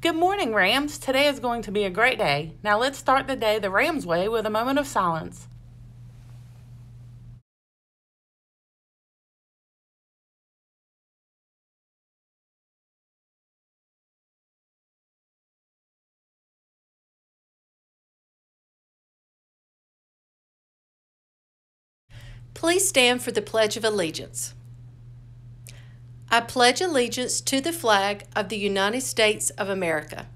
Good morning, Rams. Today is going to be a great day. Now let's start the day the Rams way with a moment of silence. Please stand for the Pledge of Allegiance. I pledge allegiance to the flag of the United States of America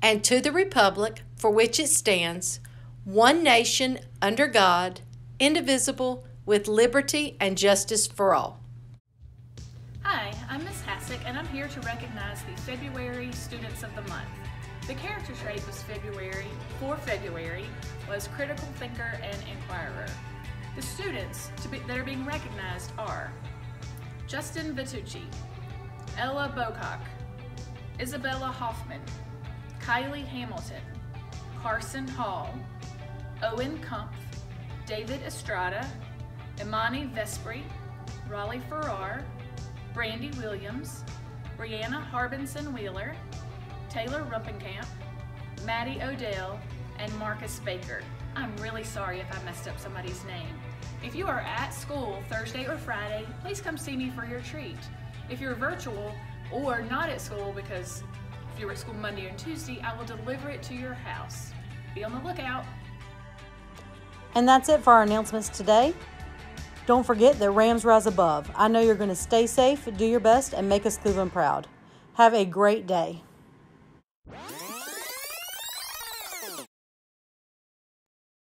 and to the Republic for which it stands, one nation under God, indivisible, with liberty and justice for all. Hi, I'm Miss Hassick, and I'm here to recognize the February Students of the Month. The character trait was February for February was critical thinker and inquirer. The students be, that are being recognized are Justin Vitucci, Ella Bocock, Isabella Hoffman, Kylie Hamilton, Carson Hall, Owen Kumpf, David Estrada, Imani Vespri, Raleigh Farrar, Brandy Williams, Brianna Harbinson Wheeler, Taylor Rumpenkamp, Maddie Odell, and Marcus Baker. I'm really sorry if I messed up somebody's name. If you are at school Thursday or Friday, please come see me for your treat. If you're virtual or not at school because if you're at school Monday and Tuesday, I will deliver it to your house. Be on the lookout. And that's it for our announcements today. Don't forget that Rams rise above. I know you're going to stay safe, do your best, and make us Cleveland proud. Have a great day.